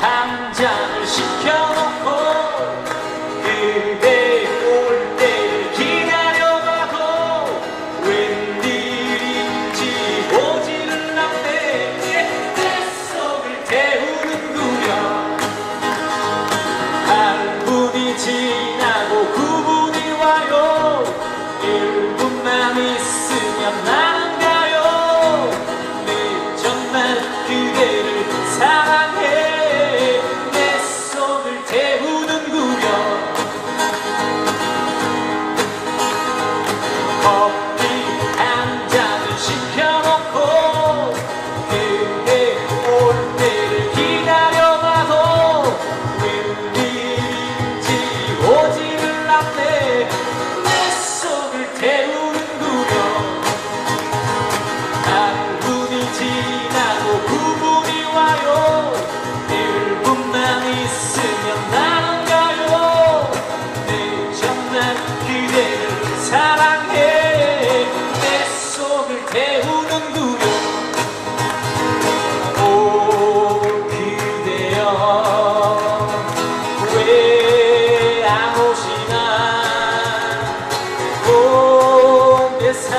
hands. out there.